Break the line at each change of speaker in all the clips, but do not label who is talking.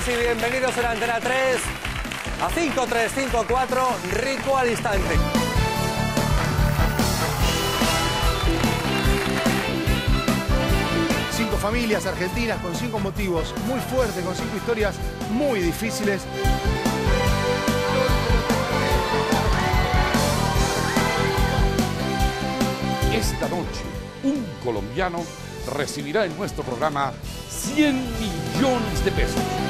noches y bienvenidos en Antena 3 a 5354 Rico al Instante.
Cinco familias argentinas con cinco motivos muy fuertes, con cinco historias muy difíciles.
Esta noche, un colombiano recibirá en nuestro programa 100 millones de pesos.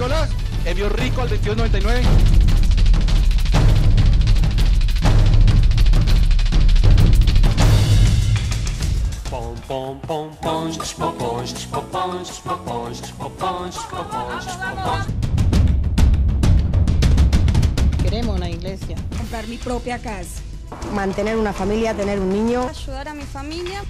Nicolás.
Rico al 2299.
Queremos una iglesia.
Comprar mi propia casa.
Mantener una familia, tener un niño.
Ayudar a mi familia.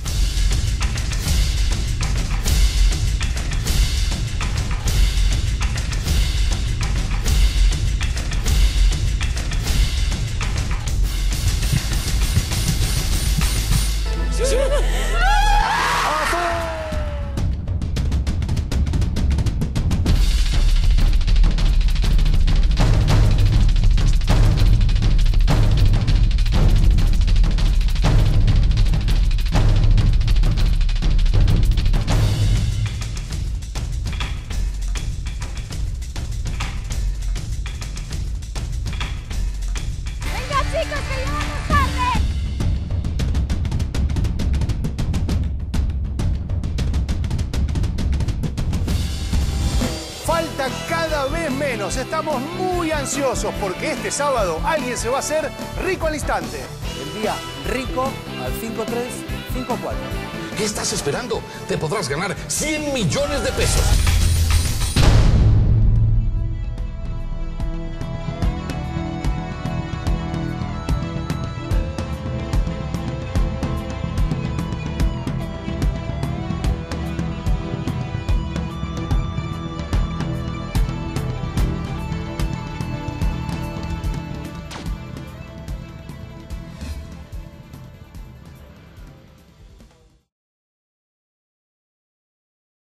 Chicos, señor.
Falta cada vez menos. Estamos muy ansiosos porque este sábado alguien se va a hacer rico al instante.
El día rico al 5354.
¿Qué estás esperando? Te podrás ganar 100 millones de pesos.